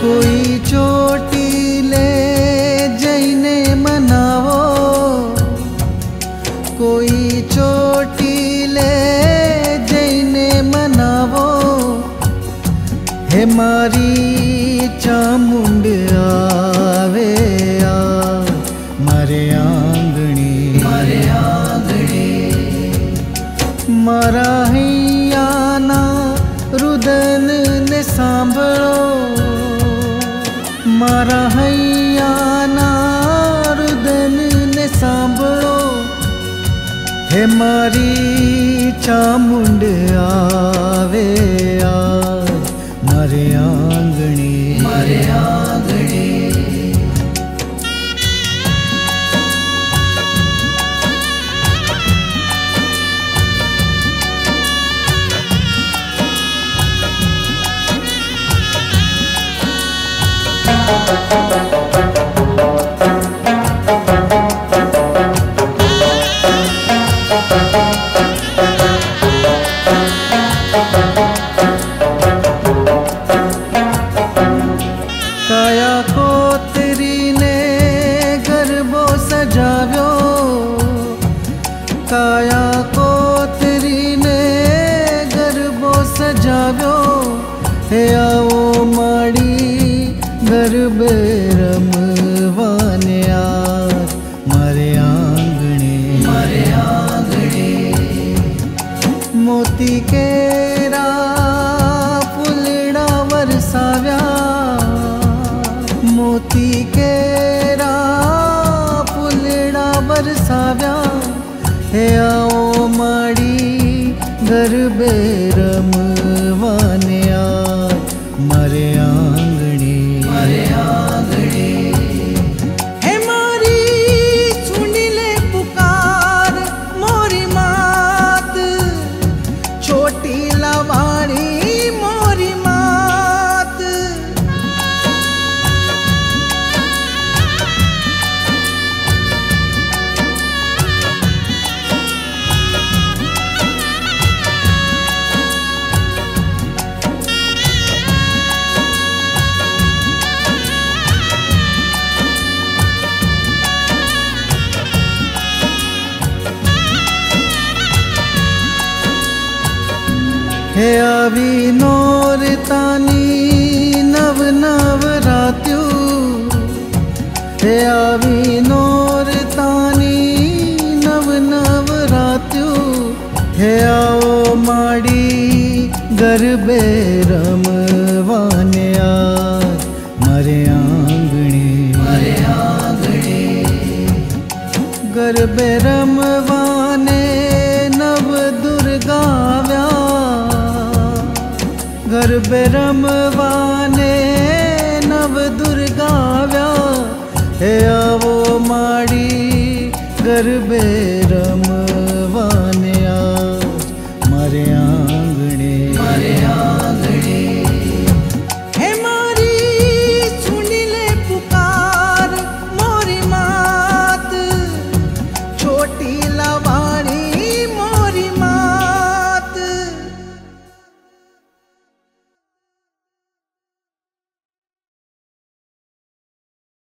कोई चोटी ले जैने मनावो कोई चोटी ले जैने मनावो हे मारी चामुंड आवे आ मारे आंगणी। मारे आंगणी। मारा हैया ना रुदन ने सांभो મારા હૈયાના રુદનને સાંભળો હે મારી ચામુંડ આવે આજ મારે આંગણે काया को तेरी ने गरबो सजाव्यो हे आओ माड़ी गरबे रमवाने यार मारे आंगणे मारे आंगणे मोती केरा आओ माड़ी गरबे रमवान्या मारे आंगणे। मरे आंगणे। हे मारी सुनी सुनिले पुकार मोरी मात छोटी हे आवी नोर तानी, नव नव रात्यु। हे आवी नोर तानी, नव नव रात्यु। हे आओ माड़ी गरबे रम रमवाने नव दुर्गाव्या माडी गर्भे